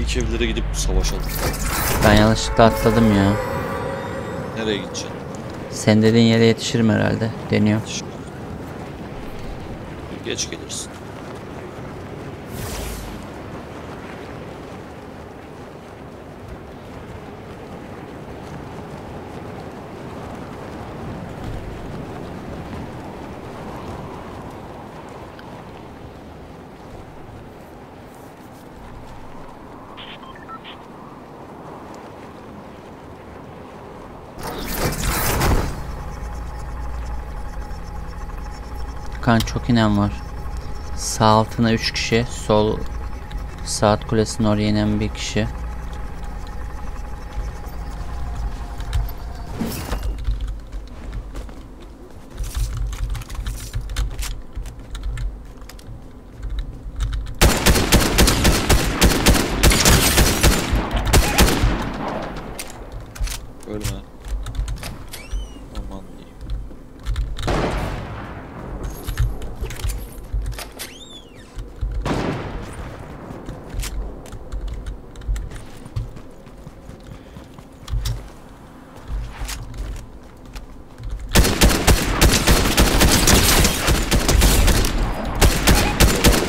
İlk evlere gidip savaşalım. Ben yanlışlıkla atladım ya. Nereye gideceksin? Sen dediğin yere yetişirim herhalde. Deniyor. Geç gelirsin. Kan çok inen var. Sağ altına 3 kişi. Sol saat kulesinin oraya inen bir kişi. Ölme. Aman diyeyim.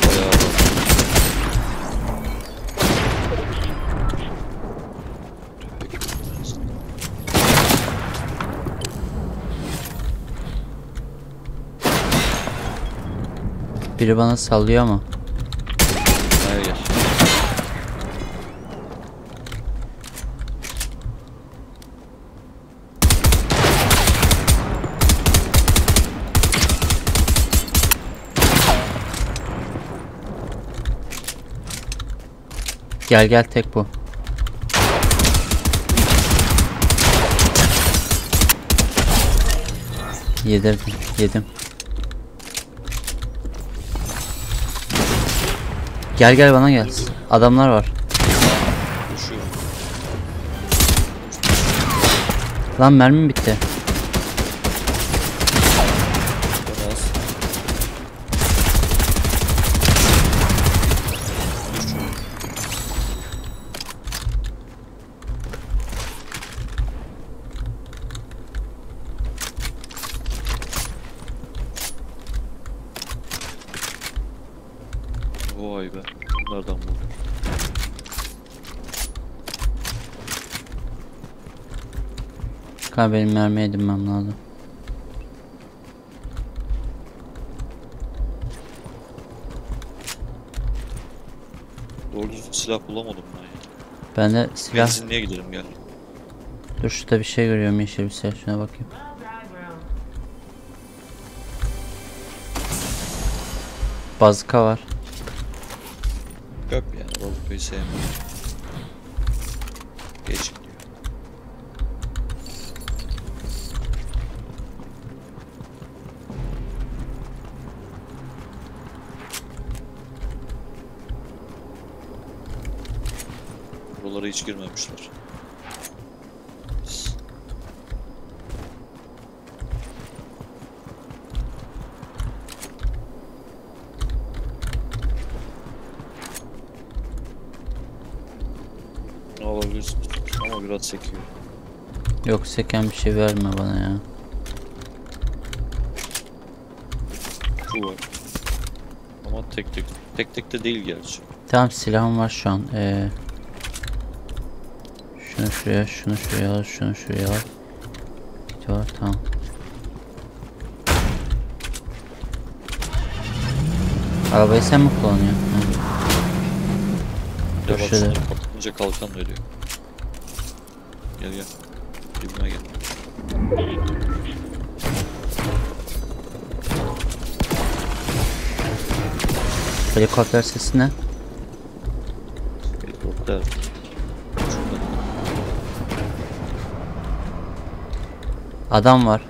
Bayağı var. Tüfek yok. Biri bana sallıyor ama. Hayır gel. Gel gel tek bu. Yedirdim, yedim. Gel gel bana gel. Adamlar var. Lan mermim bitti. Kanka benim mermi edinmem lazım. Doğru düzgün silah bulamadım ben ya. Ben de silah... Benzinliğe gidelim gel. Dur şurada bir şey görüyorum yeşil bir şey. Şuna bakayım. Bazıka var. Olabilir? Ama biraz sekiyor. Yok seken bir şey verme bana ya. Şu var. Ama tek tek. Tek tek de değil gerçi. Tamam silahım var şu an. Ee, şunu şuraya, şunu şuraya al, şunu şuraya al. Var tamam. Arabayı sen mi kullanıyorsun? Dur bak patlatınca kalkan veriyor. Gel gel. Dibime gel. Helikopter sesi ne? Helikopter. Adam var.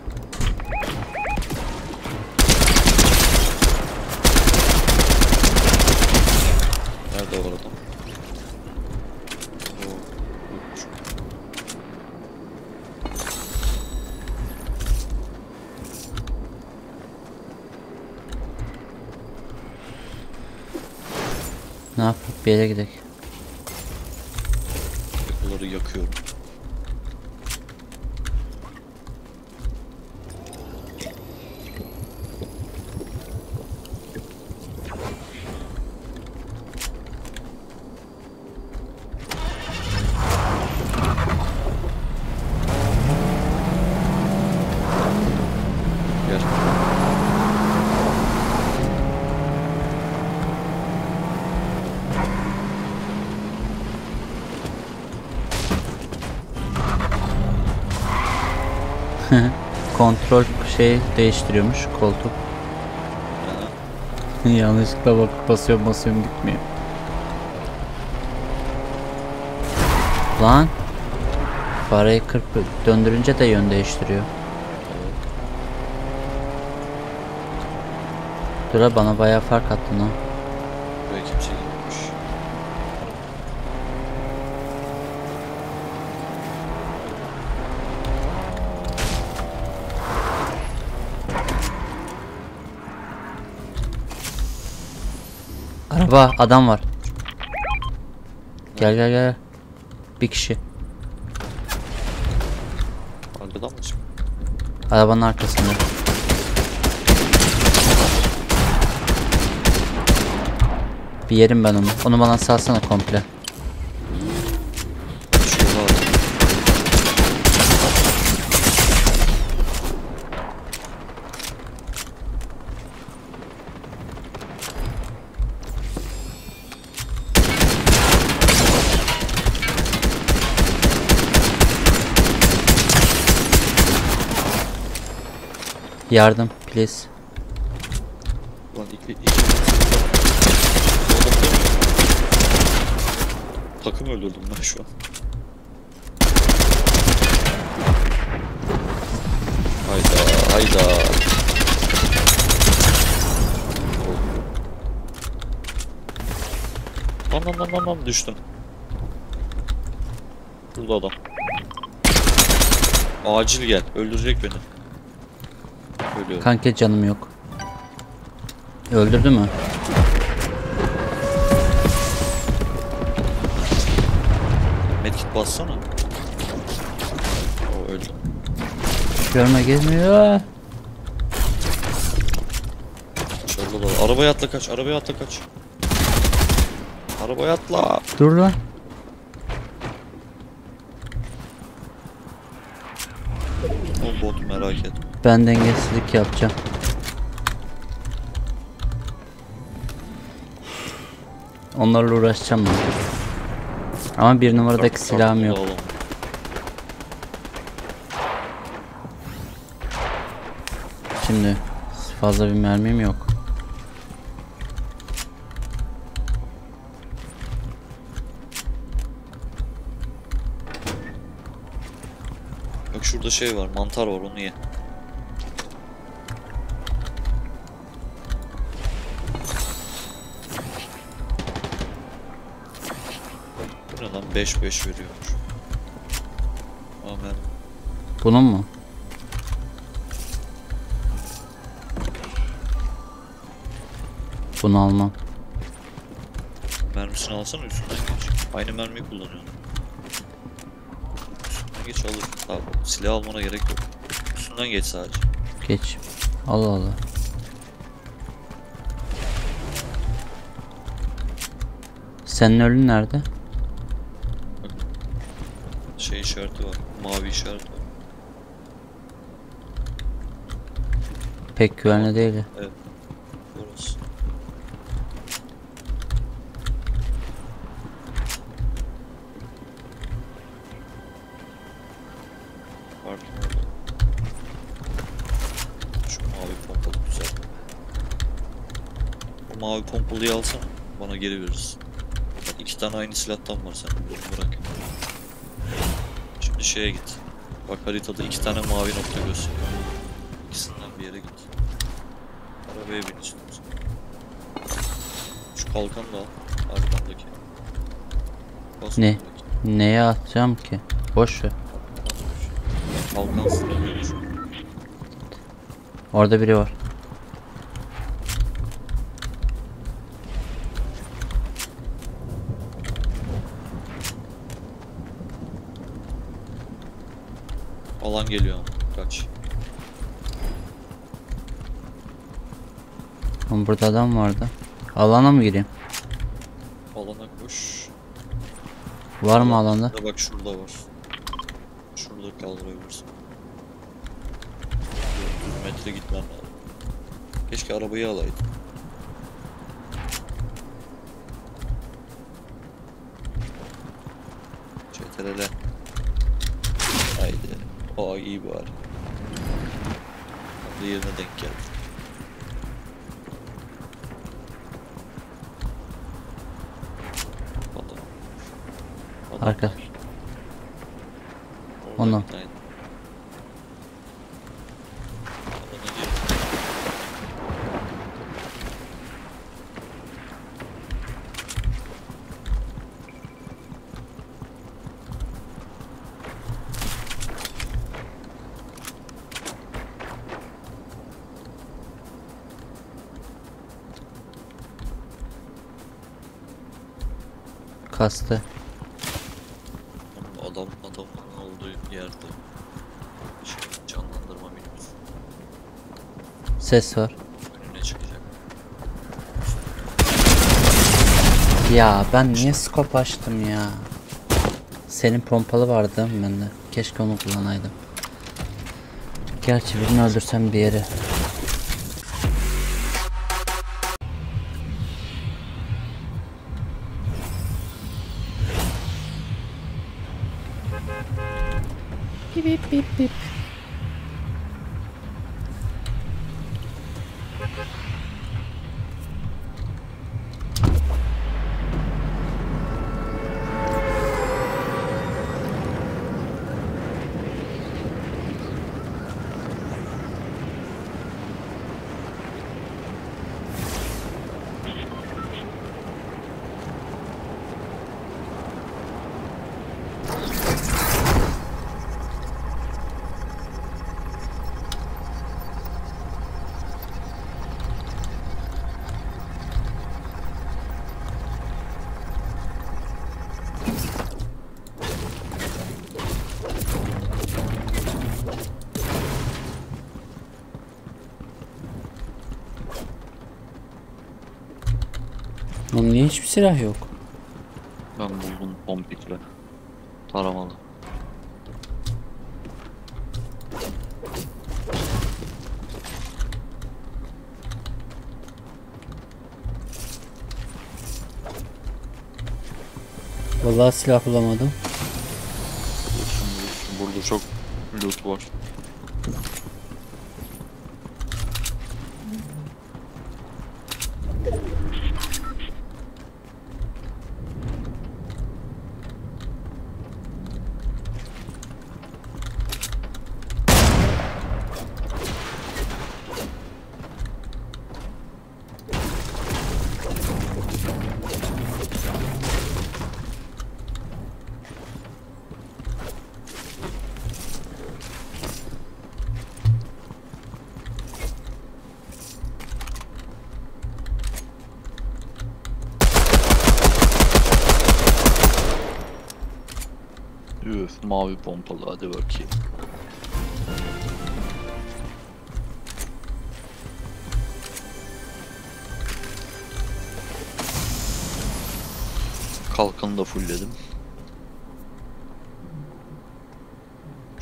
Nerede var adam? Oo, yokmuş. Ne yapıp bir yere gidelim. Kontrol şey değiştiriyormuş koltuk. Aha. Yanlışlıkla bak basıyorum basıyorum gitmiyor. Lan. Fareyi kırp döndürünce de yön değiştiriyor. Dura bana bayağı fark attın ha. Araba adam var. Gel gel gel. Bir kişi. Arkadan mı çıktı? Arabanın arkasında. Bir yerim ben onu. Onu bana salsana komple. Yardım please. Lan iki, iki. Takım öldürdüm ben şu an. Hayda hayda. Lan lan lan lan lan düştüm. Burada adam. Acil gel. Öldürecek beni. Ölüyorum. Kanka canım yok. Öldürdü mü? Medkit bassana. O öldü. Görme gezmiyor. Da. Arabaya atla kaç. Arabaya atla kaç. Arabaya atla. Dur lan. O bot merak etme. Ben dengesizlik yapacağım. Onlarla uğraşacağım ben. Ama bir numaradaki silahım yok. Şimdi fazla bir mermim yok. Bak şurada şey var. Mantar var onu ye. Ne lan 5-5 veriyormuş. Amen. Bunun mu? Bunu almam. Mermisini alsana üstünden geç. Aynı mermiyi kullanıyorsun. Üstünden geç alır. Tamam. Silah almana gerek yok. Üstünden geç sadece. Geç. Allah Allah. Senin ölün nerede? İşareti var. Mavi işaret var. Pek güvenli değil. Orası. Pardon orada. Şu mavi pompalı güzel. O mavi pompalıyı alsana. Bana geri verirsin. İki tane aynı silahtan var sen. Bırak. Şimdi şeye git. Bak haritada iki tane mavi nokta gösteriyor. İkisinden bir yere git. Arabaya bin istiyorsan. Şu kalkanı da al. Arkandaki. Bas Ne? Neye atacağım ki? Boş ver. Kalkan sınırlıyor şu. Orada biri var. Geliyor ama. Kaç. Oğlum burada adam vardı. Alana mı gireyim? Alana koş. Var mı alanda? Bak şurada var. Şurada kaldırabilirsin. 400 metre gitmen lazım. Keşke arabayı alaydın. Çetelele. Aa iyi bari. Tam da yerine denk geldi. Adam. Adam Arka. var. Orada Kastı. Adam adamın olduğu yerde şey canlandırma menüsü Ses var. önüne çıkacak. Ya ben niye scope açtım ya? Senin pompalı vardı değil mi bende? Keşke onu kullanaydım. Gerçi birini öldürsem diğeri. Oğlum niye hiçbir silah yok? Ben buldum pompikle. Taramalı. Vallahi silah bulamadım. Burada çok loot var. Mavi pompalı hadi bakayım. Kalkanı da fullledim.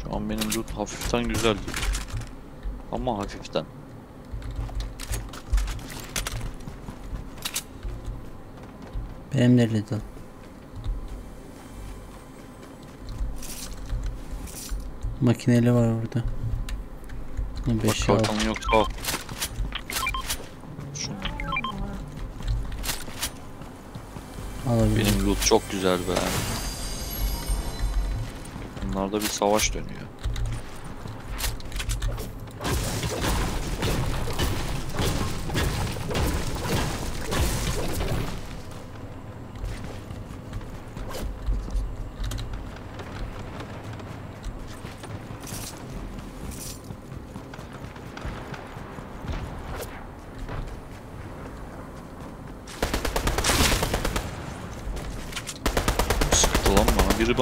Şu an benim loot hafiften güzel. Ama hafiften. Benim de Lidl. Makineli var. Bak 5 6 kalkanı yoksa al. Şunu. alabilirim. Benim loot çok güzel be. Bunlarda bir savaş dönüyor.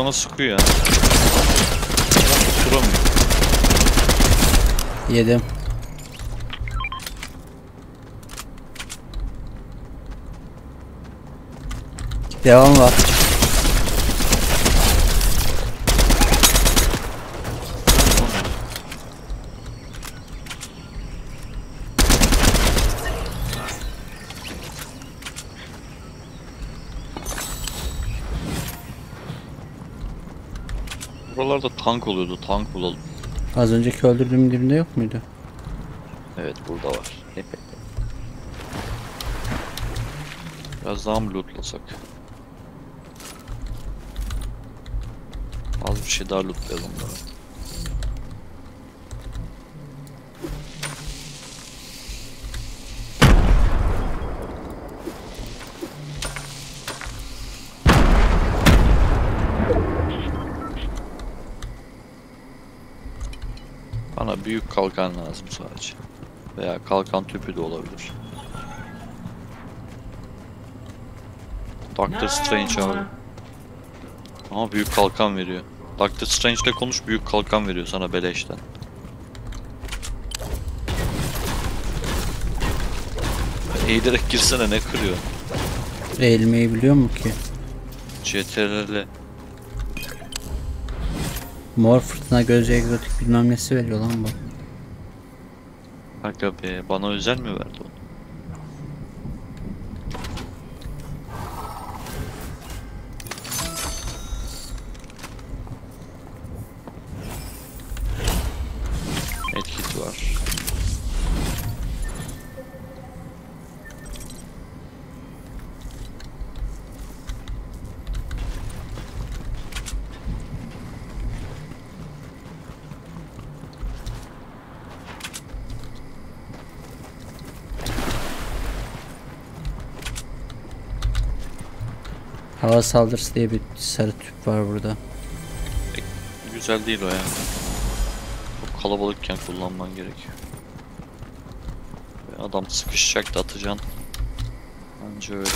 bana sıkıyor ya. Duramıyor. Yedim. Devam var. Buralarda tank oluyordu. Tank bulalım. Az önceki öldürdüğüm dibinde yok muydu? Evet burada var. Biraz daha mı lootlasak? Az bir şey daha lootlayalım da. Büyük kalkan lazım sadece. Veya kalkan tüpü de olabilir. Doctor Strange abi. Ama büyük kalkan veriyor. Doctor Strange ile konuş büyük kalkan veriyor sana beleşten. Eğilerek girsene ne kırıyor? Eğilmeyi biliyor mu ki? CTRL. Mor fırtına gözü egzotik bilmem nesi veriyor lan bu. Aga be bana özel mi verdi onu? Hava saldırısı diye bir sarı tüp var burada. Güzel değil o ya. Çok kalabalıkken kullanman gerekiyor. Adam sıkışacak da atacaksın. Anca öyle.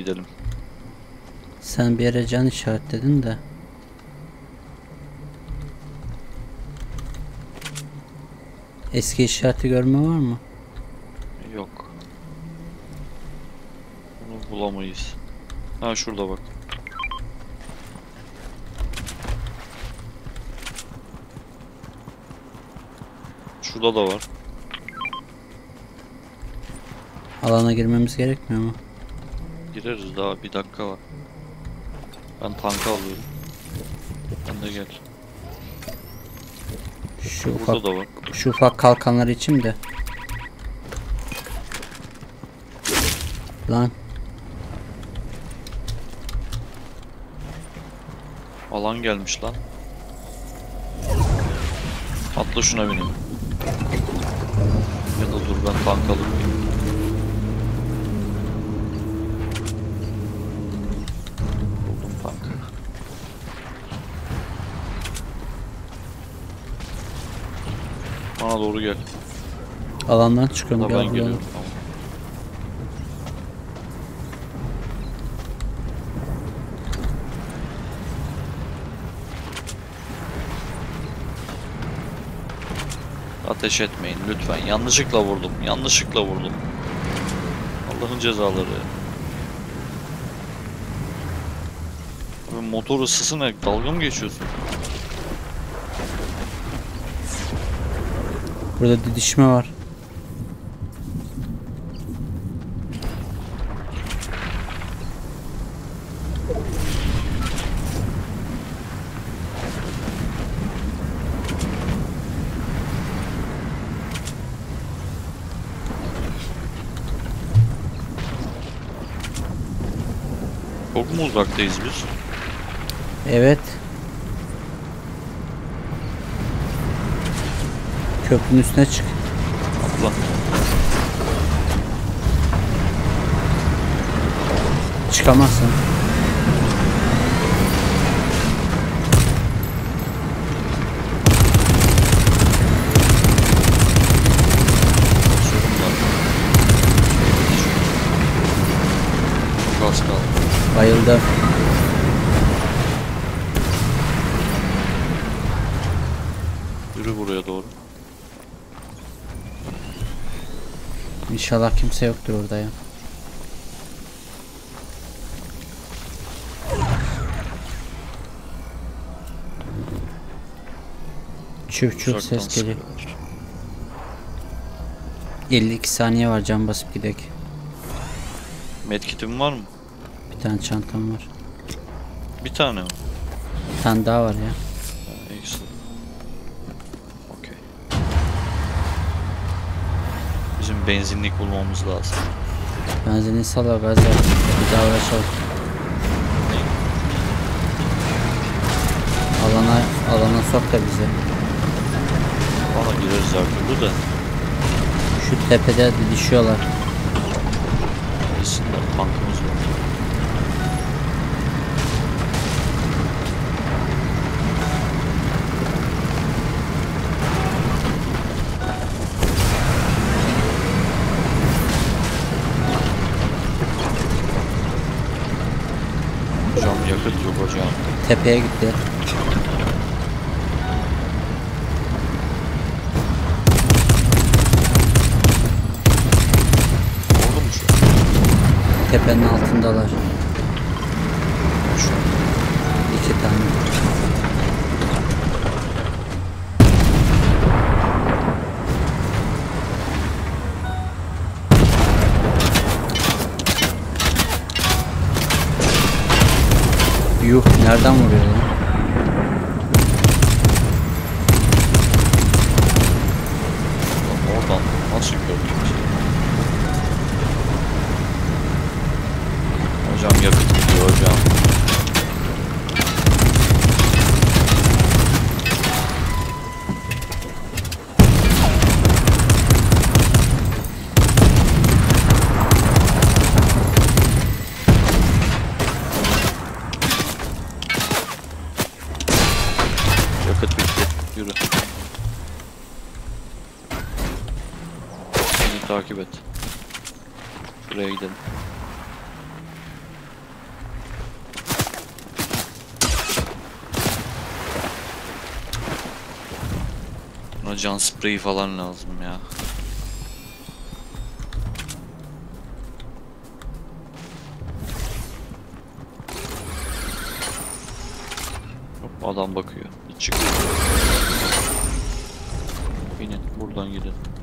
Gidelim. Sen bir yere can işaretledin de. Eski işareti görme var mı? Yok. Bunu bulamayız. Ha şurada bak. Şurada da var. Alana girmemiz gerekmiyor mu? Gireriz daha bir dakika var. Ben tanka alıyorum. Sen de gel. Şu ufak, da var. şu ufak kalkanlar için de. Lan Alan gelmiş lan. Atla şuna bineyim. Ya da dur ben tank alıp Bana doğru gel. alandan çıkıyorum. Gel ben buraya. geliyorum. Tamam. Ateş etmeyin lütfen. Yanlışlıkla vurdum. Yanlışlıkla vurdum. Allah'ın cezaları. Abi motor ısısı ne? Dalga mı geçiyorsun? Burada didişme var. Çok mu uzaktayız biz? Evet. Köprünün üstüne çık. Allah. Çıkamazsın. Bayıldı. İnşallah kimse yoktur orada ya. Çüf Uzaktan ses geliyor. sıkıyorlar. 52 saniye var can basıp gidek. Medkit'in var mı? Bir tane çantam var. Bir tane mi? Bir tane daha var ya. Benzinlik bulmamız lazım. Benzinin sala gaz yap. Bir daha uğraşalım. Alana, alana sok da bizi. Bana gireriz türlü de. Şu tepede didişiyorlar. Gitsinler tankımız Tepeye gitti. Oldu mu şu? Tepenin altındalar. Şu. İki tane. 耽误了人。Takip et. Buraya gidelim. Buna can spreyi falan lazım ya. Hop, adam bakıyor. Çıkıyor. Binin buradan gidelim.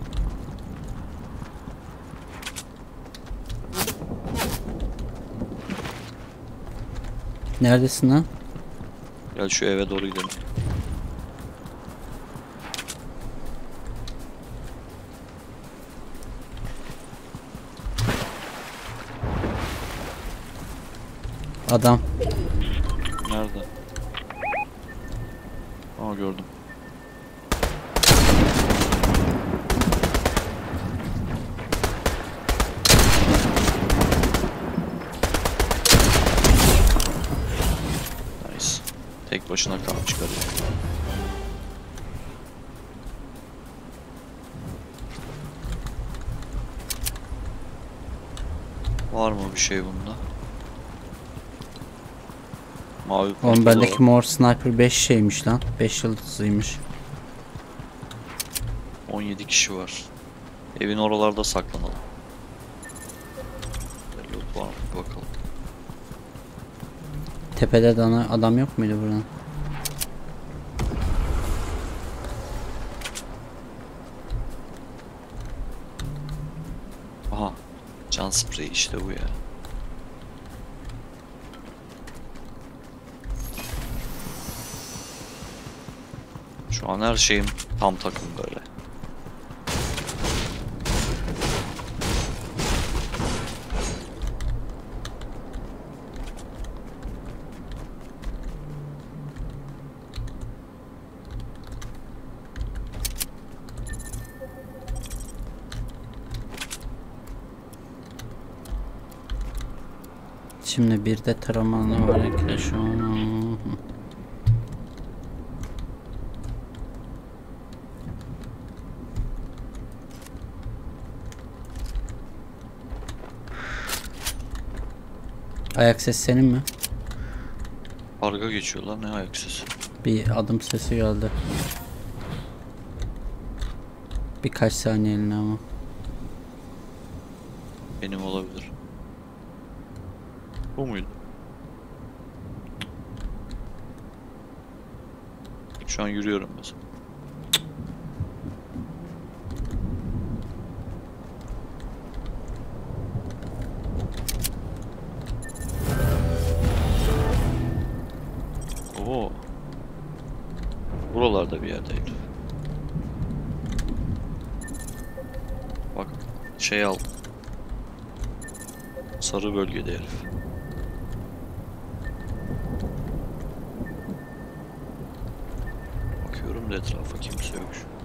Neredesin lan? Gel şu eve doğru gidelim. Adam. Nerede? Aa gördüm. Tek başına kan çıkarıyor. Var mı bir şey bunda? Mavi Oğlum bendeki mor sniper 5 şeymiş lan. 5 yıldızlıymış. 17 kişi var. Evin oralarda saklanalım. Loot var mı? Bakalım. Tepede dana adam yok muydu buradan? Can spreyi işte bu ya. Şu an her şeyim tam takım böyle. Şimdi bir de taramanı var an. Ayak sesi senin mi? Arga geçiyorlar ne ayak sesi. Bir adım sesi geldi. Birkaç saniyeliğine ama. Benim olabilir. Bu muydu? Şu an yürüyorum mesela. Oo. Buralarda bir yerde herif. Bak şey aldım. Sarı bölgede herif. Bakıyorum da etrafa kimse yok. şu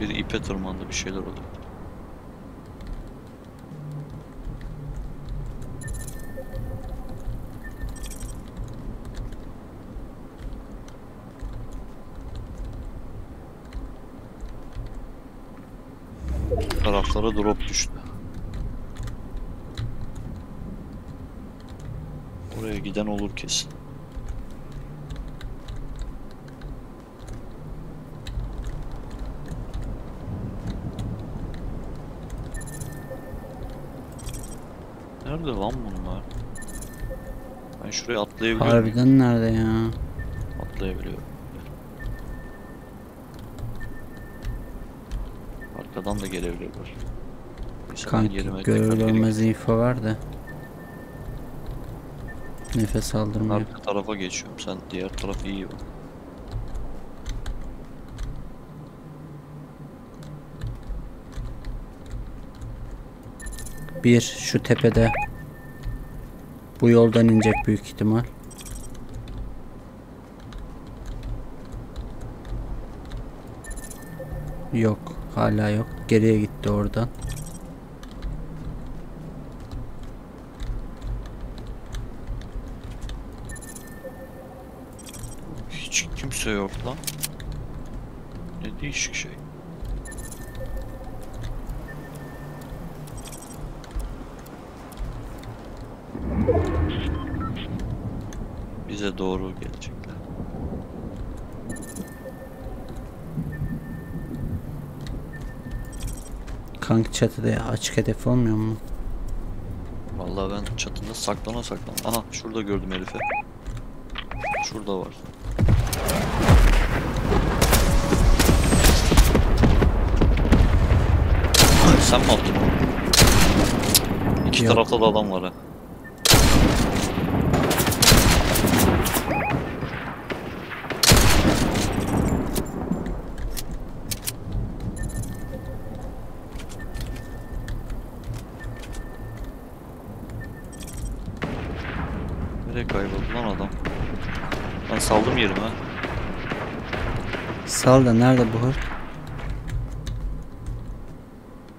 biri ipe tırmandı bir şeyler oldu. Taraflara drop düştü. Oraya giden olur kesin. Nerede lan bunlar? Ben şuraya atlayabiliyor muyum? Harbiden nerede ya? Atlayabiliyorum. Arkadan da gelebiliyorlar. Kanki görmez info var da. Nefes aldırmıyor. Arka tarafa geçiyorum. Sen diğer taraf iyi bak. Bir şu tepede. Bu yoldan inecek büyük ihtimal. Yok, hala yok. Geriye gitti oradan. Kimse yok lan. Ne değişik şey. Bize doğru gelecekler. Kanki çatıda açık hedef olmuyor mu? Vallahi ben çatında saklana saklana. Aha şurada gördüm herifi. Şurada var. Sen mi attın? İki Yok. tarafta da adam var ha. Nereye kayboldu lan adam? Ben saldım yerime. Sal da nerede bu hır?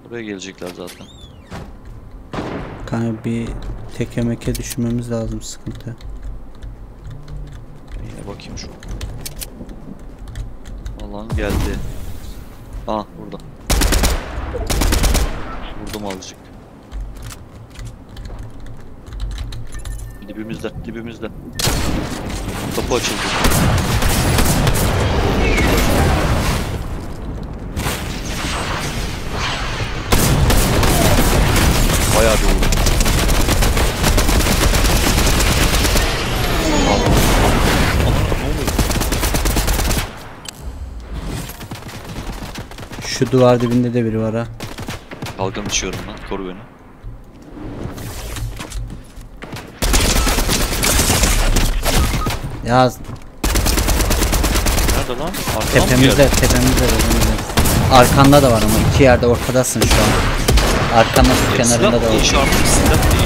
Buraya gelecekler zaten. Kanka bir teke meke düşürmemiz lazım sıkıntı. Yine bakayım şu. Allah'ın geldi. Ah burada. Vurdum azıcık. Dibimizde, dibimizde. Kapı açıldı. Şu duvar dibinde de biri var ha. Kalkan içiyorum lan, koru beni. Ya Nerede lan? Arkadan mı tepemizde, geldi? tepemizde, tepemizde. Arkanda da var ama iki yerde ortadasın şu an. Arkanda su Ya kenarında silah da var. değiş artık silah.